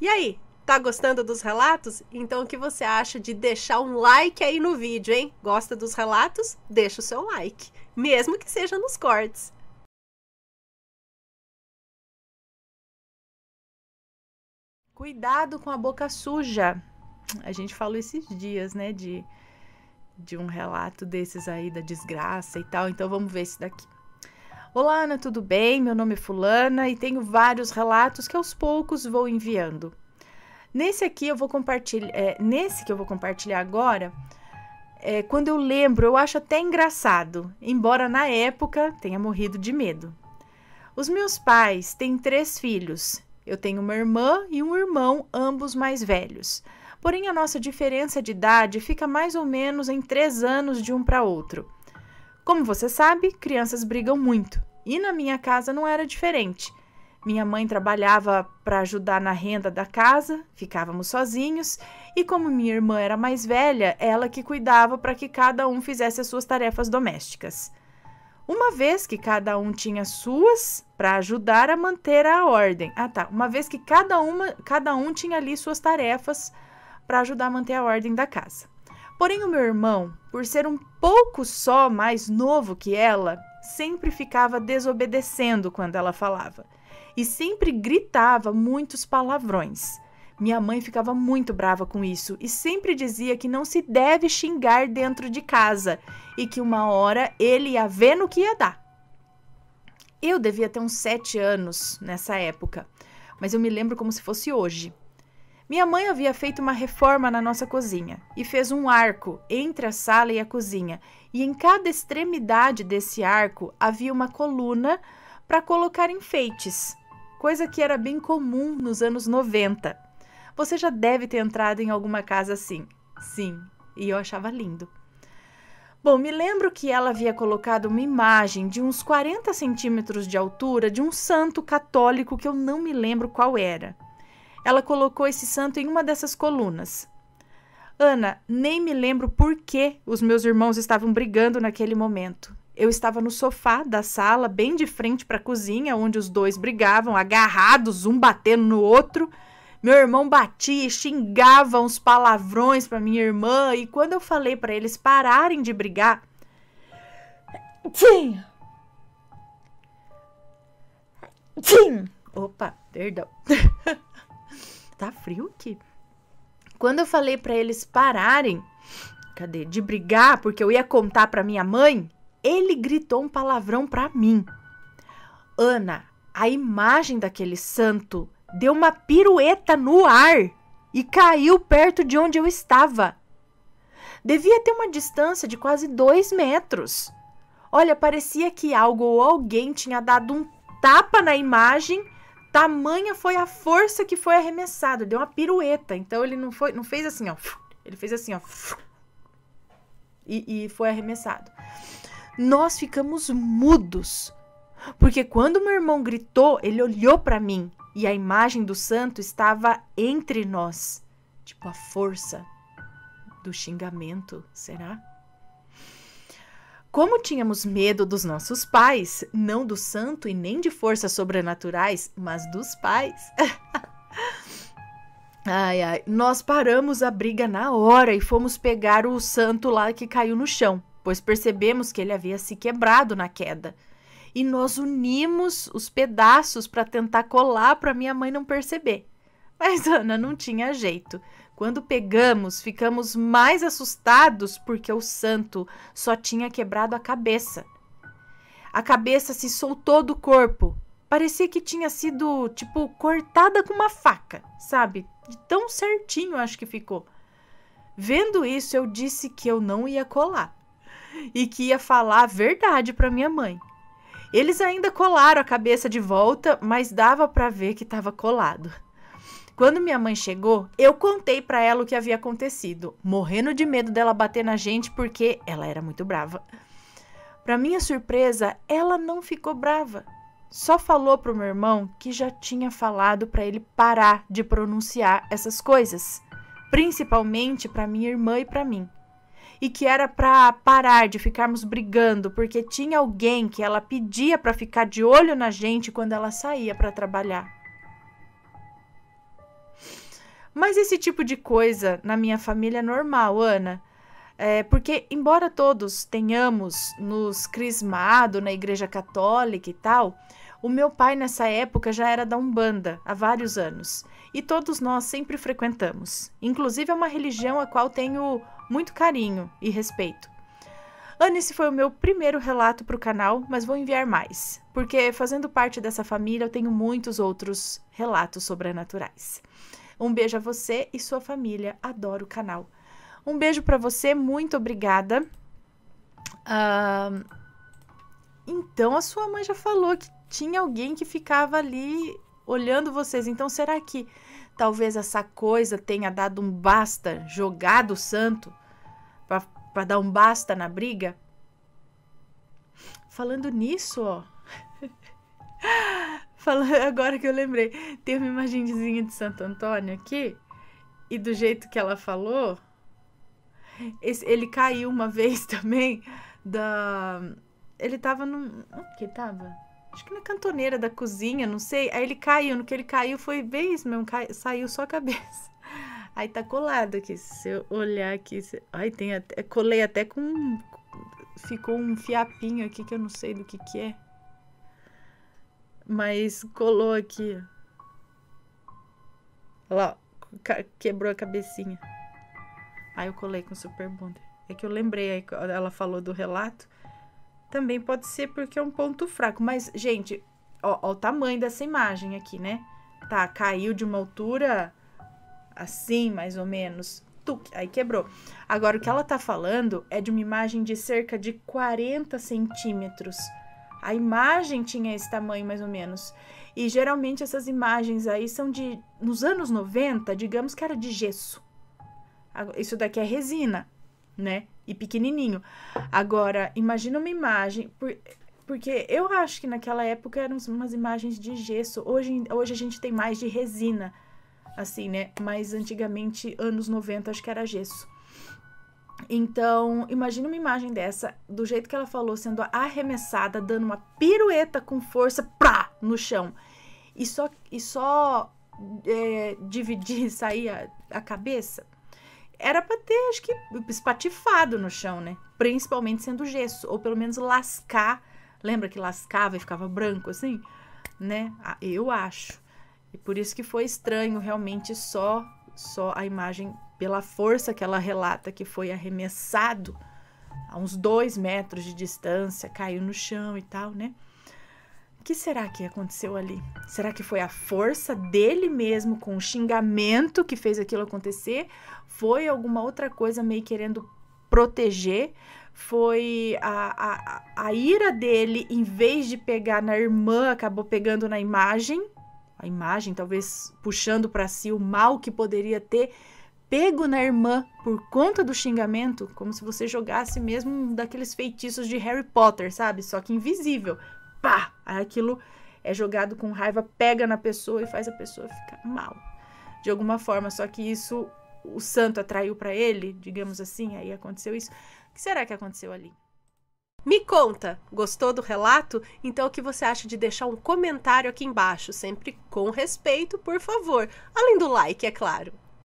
E aí, tá gostando dos relatos? Então o que você acha de deixar um like aí no vídeo, hein? Gosta dos relatos? Deixa o seu like, mesmo que seja nos cortes. Cuidado com a boca suja. A gente falou esses dias, né, de, de um relato desses aí da desgraça e tal. Então vamos ver esse daqui. Olá, Ana, tudo bem? Meu nome é Fulana e tenho vários relatos que aos poucos vou enviando. Nesse aqui eu vou compartilhar, é, nesse que eu vou compartilhar agora, é, quando eu lembro, eu acho até engraçado, embora na época tenha morrido de medo. Os meus pais têm três filhos. Eu tenho uma irmã e um irmão, ambos mais velhos. Porém, a nossa diferença de idade fica mais ou menos em três anos de um para outro. Como você sabe, crianças brigam muito. E na minha casa não era diferente. Minha mãe trabalhava para ajudar na renda da casa, ficávamos sozinhos, e como minha irmã era mais velha, ela que cuidava para que cada um fizesse as suas tarefas domésticas. Uma vez que cada um tinha suas para ajudar a manter a ordem. Ah, tá. Uma vez que cada uma, cada um tinha ali suas tarefas para ajudar a manter a ordem da casa. Porém, o meu irmão, por ser um pouco só mais novo que ela, sempre ficava desobedecendo quando ela falava e sempre gritava muitos palavrões. Minha mãe ficava muito brava com isso e sempre dizia que não se deve xingar dentro de casa e que uma hora ele ia ver no que ia dar. Eu devia ter uns sete anos nessa época, mas eu me lembro como se fosse hoje. Minha mãe havia feito uma reforma na nossa cozinha e fez um arco entre a sala e a cozinha, e em cada extremidade desse arco havia uma coluna para colocar enfeites, coisa que era bem comum nos anos 90. Você já deve ter entrado em alguma casa assim. Sim, e eu achava lindo. Bom, me lembro que ela havia colocado uma imagem de uns 40 centímetros de altura de um santo católico que eu não me lembro qual era ela colocou esse santo em uma dessas colunas. Ana, nem me lembro por que os meus irmãos estavam brigando naquele momento. Eu estava no sofá da sala, bem de frente para a cozinha, onde os dois brigavam, agarrados, um batendo no outro. Meu irmão batia e xingava uns palavrões para minha irmã, e quando eu falei para eles pararem de brigar. Tim! Tim! Opa, perdão. aqui. Quando eu falei para eles pararem, cadê? De brigar, porque eu ia contar para minha mãe, ele gritou um palavrão para mim. Ana, a imagem daquele santo deu uma pirueta no ar e caiu perto de onde eu estava. Devia ter uma distância de quase dois metros. Olha, parecia que algo ou alguém tinha dado um tapa na imagem Tamanha foi a força que foi arremessado, deu uma pirueta. Então ele não foi, não fez assim, ó. Ele fez assim, ó. E, e foi arremessado. Nós ficamos mudos. Porque quando meu irmão gritou, ele olhou para mim e a imagem do santo estava entre nós. Tipo a força do xingamento, será? Como tínhamos medo dos nossos pais, não do santo e nem de forças sobrenaturais, mas dos pais. ai, ai, nós paramos a briga na hora e fomos pegar o santo lá que caiu no chão, pois percebemos que ele havia se quebrado na queda. E nós unimos os pedaços para tentar colar para minha mãe não perceber. Mas Ana não tinha jeito. Quando pegamos, ficamos mais assustados porque o santo só tinha quebrado a cabeça. A cabeça se soltou do corpo. Parecia que tinha sido, tipo, cortada com uma faca, sabe? De tão certinho acho que ficou. Vendo isso, eu disse que eu não ia colar e que ia falar a verdade para minha mãe. Eles ainda colaram a cabeça de volta, mas dava para ver que estava colado. Quando minha mãe chegou, eu contei para ela o que havia acontecido, morrendo de medo dela bater na gente porque ela era muito brava. Para minha surpresa, ela não ficou brava. Só falou pro meu irmão que já tinha falado para ele parar de pronunciar essas coisas, principalmente para minha irmã e para mim. E que era para parar de ficarmos brigando porque tinha alguém que ela pedia para ficar de olho na gente quando ela saía para trabalhar. Mas esse tipo de coisa na minha família é normal, Ana. É, porque, embora todos tenhamos nos crismado na igreja católica e tal, o meu pai nessa época já era da Umbanda há vários anos e todos nós sempre frequentamos. Inclusive é uma religião a qual tenho muito carinho e respeito. Ana, esse foi o meu primeiro relato para o canal, mas vou enviar mais, porque fazendo parte dessa família eu tenho muitos outros relatos sobrenaturais. Um beijo a você e sua família, adoro o canal. Um beijo para você, muito obrigada. Uh, então, a sua mãe já falou que tinha alguém que ficava ali olhando vocês. Então, será que talvez essa coisa tenha dado um basta, jogado o santo para dar um basta na briga? Falando nisso, ó. Agora que eu lembrei, tem uma imagenzinha de Santo Antônio aqui. E do jeito que ela falou, esse, ele caiu uma vez também da. Ele tava num. Onde que tava? Acho que na cantoneira da cozinha, não sei. Aí ele caiu. No que ele caiu foi bem isso mesmo. Cai, saiu só a cabeça. Aí tá colado aqui. Se eu olhar aqui. Se... Ai, tem até. Colei até com. Ficou um fiapinho aqui que eu não sei do que que é. Mas colou aqui. Olha lá. Quebrou a cabecinha. Aí eu colei com Super Bonder. É que eu lembrei, ela falou do relato. Também pode ser porque é um ponto fraco. Mas, gente, ó, ó o tamanho dessa imagem aqui, né? Tá, caiu de uma altura assim, mais ou menos. Tuc, aí quebrou. Agora, o que ela tá falando é de uma imagem de cerca de 40 centímetros. A imagem tinha esse tamanho, mais ou menos. E geralmente essas imagens aí são de. Nos anos 90, digamos que era de gesso. Isso daqui é resina, né? E pequenininho. Agora, imagina uma imagem. Por, porque eu acho que naquela época eram umas imagens de gesso. Hoje, hoje a gente tem mais de resina, assim, né? Mas antigamente, anos 90, acho que era gesso. Então, imagina uma imagem dessa, do jeito que ela falou, sendo arremessada, dando uma pirueta com força, prá, no chão. E só, e só é, dividir, sair a, a cabeça era para ter, acho que, espatifado no chão, né? Principalmente sendo gesso, ou pelo menos lascar. Lembra que lascava e ficava branco assim? Né? Ah, eu acho. E por isso que foi estranho realmente só só a imagem pela força que ela relata que foi arremessado a uns dois metros de distância, caiu no chão e tal, né? O que será que aconteceu ali? Será que foi a força dele mesmo com o xingamento que fez aquilo acontecer? Foi alguma outra coisa meio querendo proteger? Foi a, a, a ira dele, em vez de pegar na irmã, acabou pegando na imagem? A imagem, talvez puxando para si o mal que poderia ter pego na irmã por conta do xingamento, como se você jogasse mesmo um daqueles feitiços de Harry Potter, sabe? Só que invisível pá! Aí aquilo é jogado com raiva, pega na pessoa e faz a pessoa ficar mal. De alguma forma, só que isso o santo atraiu para ele, digamos assim, aí aconteceu isso. O que será que aconteceu ali? Me conta, gostou do relato? Então o que você acha de deixar um comentário aqui embaixo, sempre com respeito, por favor, além do like, é claro.